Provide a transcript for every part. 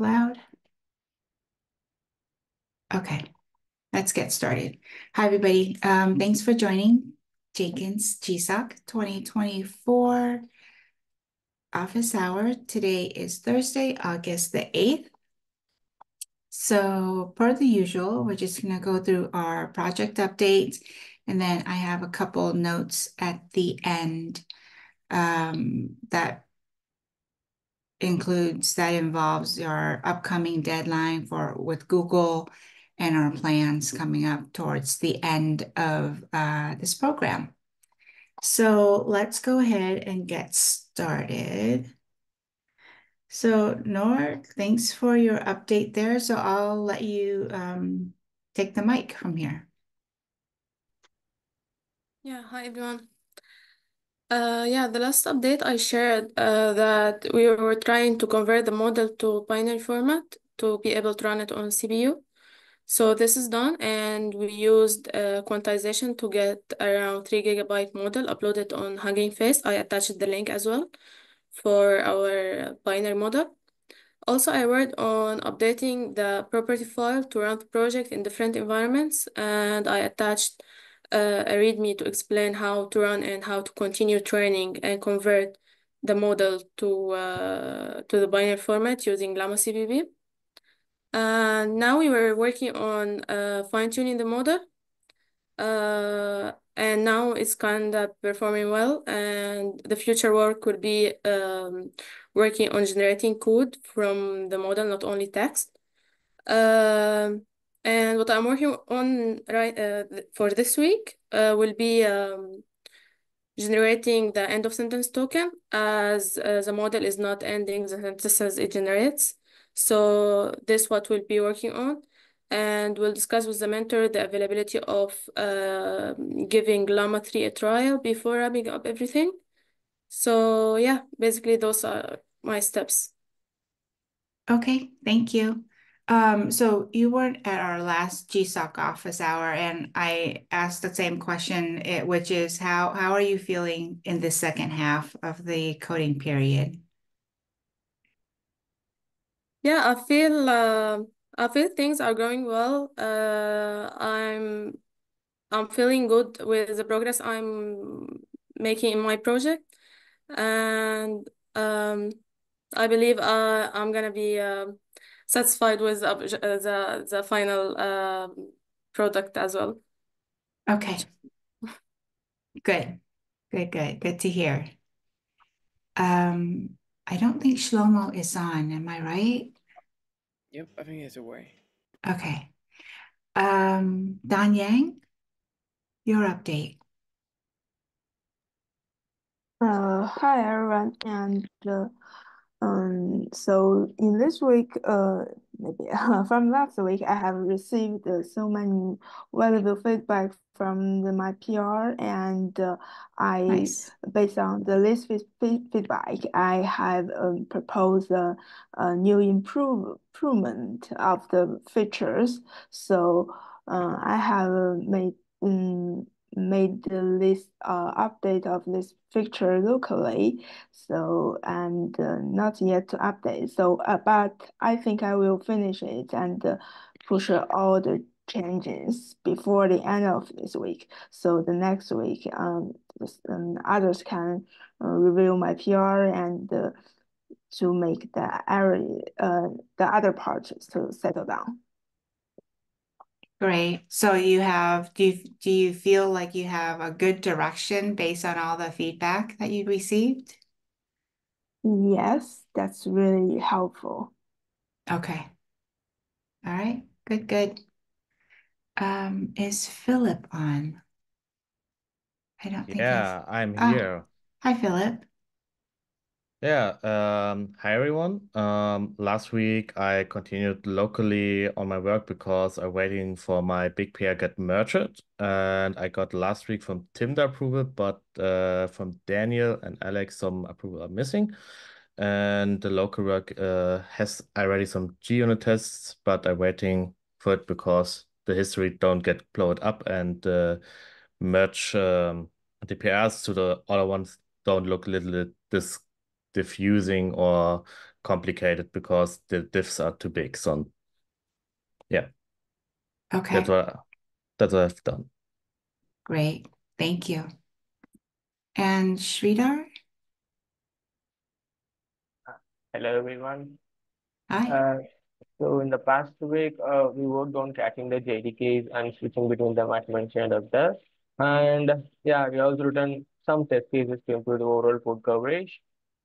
loud? Okay, let's get started. Hi, everybody. Um, thanks for joining Jenkins GSOC 2024 office hour. Today is Thursday, August the 8th. So per the usual, we're just going to go through our project updates, and then I have a couple notes at the end um, that includes that involves our upcoming deadline for with Google and our plans coming up towards the end of uh, this program. So let's go ahead and get started. So Noor, thanks for your update there. So I'll let you um, take the mic from here. Yeah, hi everyone. Uh, yeah, the last update I shared uh, that we were trying to convert the model to binary format to be able to run it on CPU. So this is done, and we used uh, quantization to get around 3 gigabyte model uploaded on Hugging Face. I attached the link as well for our binary model. Also, I worked on updating the property file to run the project in different environments, and I attached uh, a README to explain how to run and how to continue training and convert the model to uh, to the binary format using llama.cpp. And now we were working on uh, fine-tuning the model. Uh, and now it's kind of performing well. And the future work could be um, working on generating code from the model, not only text. Um, and what I'm working on right uh, for this week uh, will be um, generating the end of sentence token as uh, the model is not ending the sentences it generates. So this what we'll be working on. And we'll discuss with the mentor the availability of uh, giving Llama 3 a trial before wrapping up everything. So yeah, basically those are my steps. Okay, thank you. Um, so you weren't at our last GSOC office hour, and I asked the same question, eh, which is how how are you feeling in the second half of the coding period? Yeah, I feel uh, I feel things are going well. Uh, I'm I'm feeling good with the progress I'm making in my project, and um, I believe uh, I'm gonna be uh, satisfied with the the, the final uh, product as well. Okay. Good. Good, good. Good to hear. Um, I don't think Shlomo is on, am I right? Yep, I think he's away. Okay. Um, Don Yang, your update. Uh, hi everyone, and uh, um, so in this week, uh, maybe from last week, I have received uh, so many valuable feedback from the, my PR, and uh, I, Nice. based on the list feed feedback, I have um, proposed a, a new improve improvement of the features. So uh, I have made um, made the list uh, update of this feature locally so and uh, not yet to update. So uh, but I think I will finish it and uh, push all the changes before the end of this week. So the next week um, um others can uh, review my PR and uh, to make the area uh, the other parts to settle down Great. So you have, do you, do you feel like you have a good direction based on all the feedback that you received? Yes, that's really helpful. Okay. All right. Good, good. Um, is Philip on? I don't think I, Yeah, I'm ah, here. hi, Philip. Yeah, um, hi everyone. Um, last week I continued locally on my work because I'm waiting for my big pair get merged, and I got last week from Tim the approval, but uh, from Daniel and Alex some approval are missing. And the local work uh, has already some JUnit tests, but I'm waiting for it because the history don't get blown up and uh, merge um, the PRs to the other ones don't look a little bit this diffusing or complicated because the diffs are too big. So yeah, Okay, that's what that's what I've done. great. Thank you. And Sridhar? Hello, everyone. Hi. Uh, so in the past week, uh, we worked on tracking the JDKs and switching between them as mentioned up there. And yeah, we also written some test cases to improve the overall code coverage.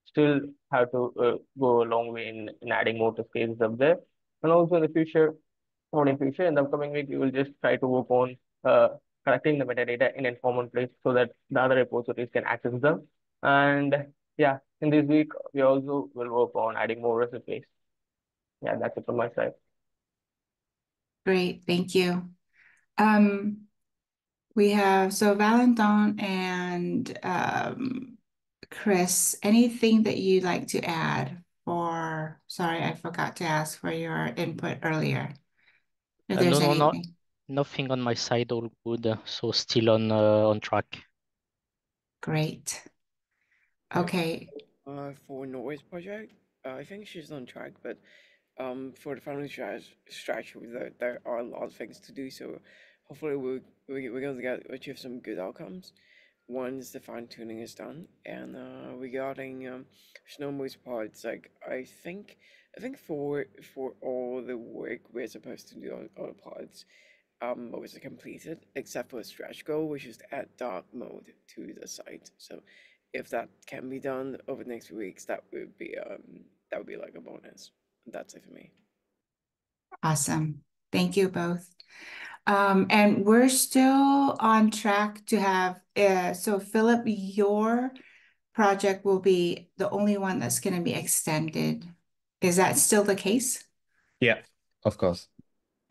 Still have to uh, go a long way in, in adding more test cases up there. And also in the future, not in future, in the upcoming week, we will just try to work on uh, collecting the metadata in a common place so that the other repositories can access them. And yeah, in this week, we also will work on adding more recipes. Yeah, that's it from my side. Great, thank you. Um, we have, so Valentin and um, Chris, anything that you'd like to add? Or, sorry, I forgot to ask for your input earlier. If Uh, there's no, no, no, nothing on my side, all good. So still on uh, on track. Great. Okay, Uh, for Norway's project, uh, I think she's on track, but um, for the final stretch, stretch there, there are a lot of things to do. So hopefully we'll, we, we're going to get achieve some good outcomes once the fine tuning is done. And uh, regarding um, Shlomo's parts, like I think I think for for all the work we're supposed to do on all the parts, um, was completed except for a stretch goal, which is to add dark mode to the site. So if that can be done over the next few weeks, that would be um that would be like a bonus. That's it for me. awesome. Thank you both. Um, and we're still on track to have, uh, so Philip, your project will be the only one that's gonna be extended. Is that still the case? Yeah, of course.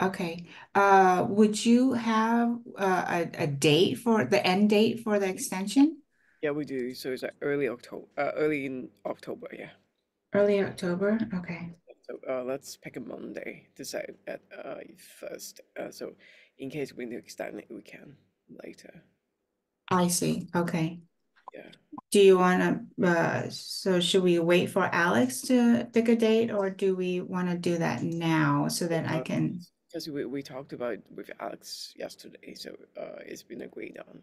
Okay, uh, would you have uh, a, a date for the end date for the extension? Yeah, we do. So it's like early October, uh, early in October. Yeah. Early October, okay. So uh, let's pick a Monday to set at uh first. Uh, so in case we need to extend it, we can later. I see, okay. Yeah. Do you wanna, uh, so should we wait for Alex to pick a date or do we wanna do that now so that I Uh, can? Because we, we talked about with Alex yesterday, so uh it's been agreed on.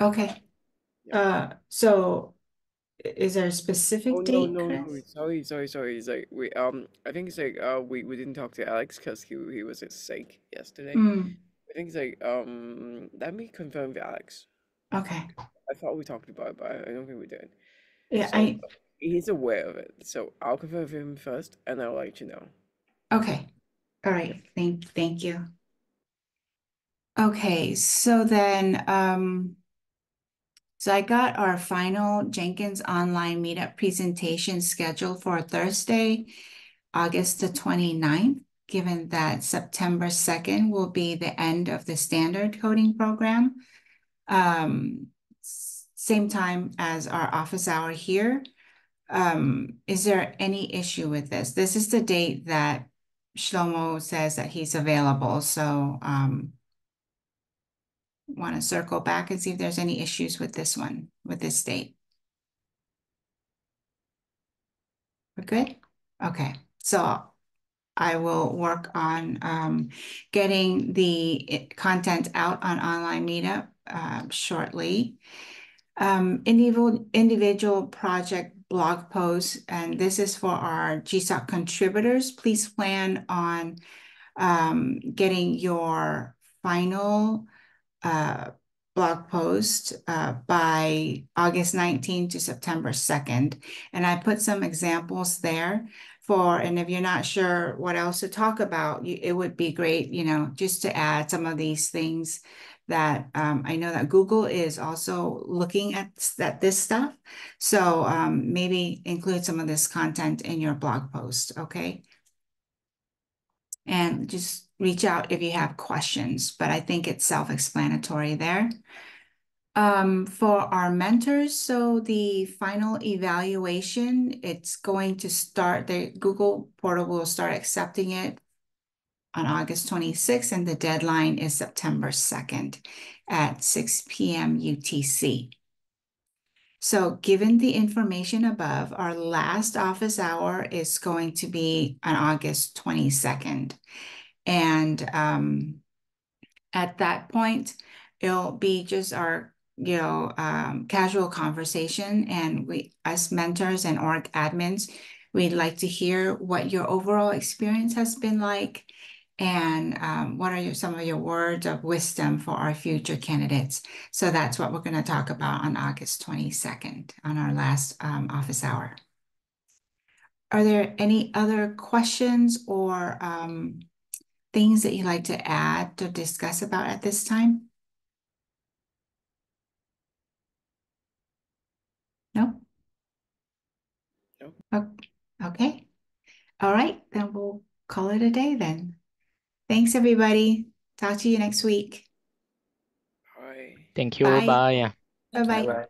Okay, Yeah. uh, so is there a specific Oh no date, no no! Chris? Sorry sorry sorry. It's like we um I think it's like uh we, we didn't talk to Alex because he he was sick yesterday. Hmm, I think it's like um let me confirm with Alex. okay, I thought we talked about it, but I don't think we did. yeah, So I, he's aware of it. So I'll confirm with him first, and I'll let you know. okay, all right, thank, thank you. Okay, so then, um, so I got our final Jenkins online meetup presentation scheduled for Thursday, August the 29th, given that September second will be the end of the standard coding program. Um, same time as our office hour here. Um, is there any issue with this? This is the date that Shlomo says that he's available, so, um, want to circle back and see if there's any issues with this one, with this date. We're good? Okay, so I will work on um getting the content out on online meetup um shortly. Um, individual individual project blog posts, and this is for our GSOC contributors. Please plan on um getting your final uh blog post uh by August 19 to September 2nd. And I put some examples there for, and if you're not sure what else to talk about, you, it would be great, you know, just to add some of these things that um, I know that Google is also looking at, at this stuff. So um, maybe include some of this content in your blog post, okay? And just reach out if you have questions, but I think it's self-explanatory there. Um, for our mentors, so the final evaluation, it's going to start, the Google portal will start accepting it on August twenty-sixth, and the deadline is September second at six P M UTC. So given the information above, our last office hour is going to be on August 22nd. And um, at that point, it'll be just our you know um, casual conversation. And we as mentors and org admins we'd like to hear what your overall experience has been like. And um, what are your, some of your words of wisdom for our future candidates? So that's what we're going to talk about on august 22nd on our last um, office hour. Are there any other questions or um, things that you'd like to add or discuss about at this time No? No. Okay. All right, then we'll call it a day then. Thanks, everybody. Talk to you next week. Bye. Thank you. Bye. Bye. Bye-bye. Bye bye.